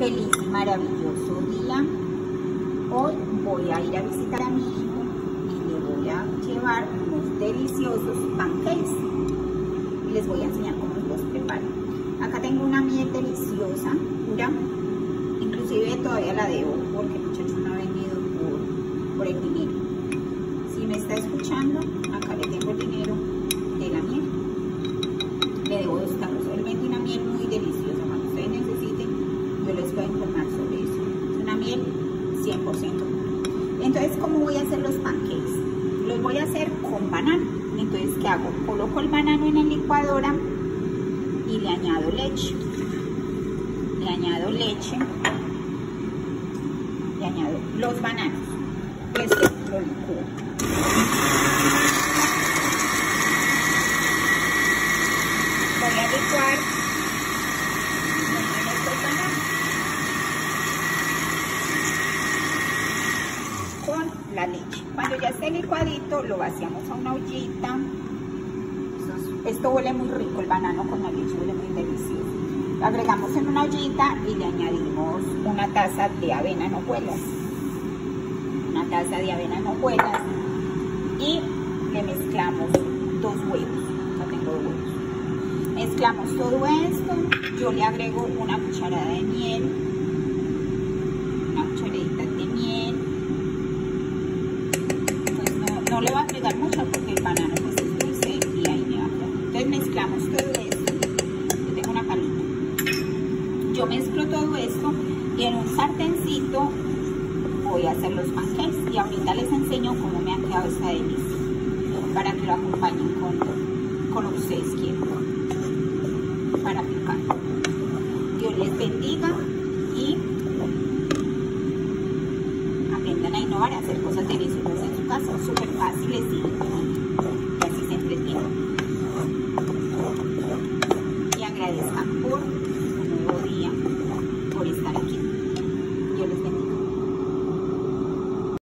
feliz y maravilloso día. Hoy voy a ir a visitar a mi hijo y le voy a llevar unos deliciosos pancakes. Y les voy a enseñar cómo los preparo. Acá tengo una miel deliciosa, pura. Inclusive todavía la debo porque el muchacho no ha venido por, por el dinero. Si me está escuchando, acá 100%. Entonces, ¿cómo voy a hacer los pancakes? Los voy a hacer con banano. Entonces, ¿qué hago? Coloco el banano en la licuadora y le añado leche. Le añado leche. Le añado los bananos. Esto lo licúo. Voy a licuar estos bananos con leche. Cuando ya esté licuadito, lo vaciamos a una ollita. Esto huele muy rico, el banano con la leche huele muy delicioso. Agregamos en una ollita y le añadimos una taza de avena en hojuelas. Una taza de avena en hojuelas. Y le mezclamos dos huevos. Ya tengo dos huevos. Mezclamos todo esto. Yo le agrego una cucharada de miel. Una cucharadita de miel. Pues le va a agregar mucho porque el banano pues es dulce y ahí me va a. Entonces mezclamos todo esto. Yo tengo una palita. Yo mezclo todo esto y en un sartencito voy a hacer los pancakes y ahorita les enseño cómo me ha quedado esta delicia para que lo acompañen con, con lo que ustedes quieran para picar. Dios les bendiga y aprendan a innovar, a hacer cosas deliciosas casa, súper fáciles y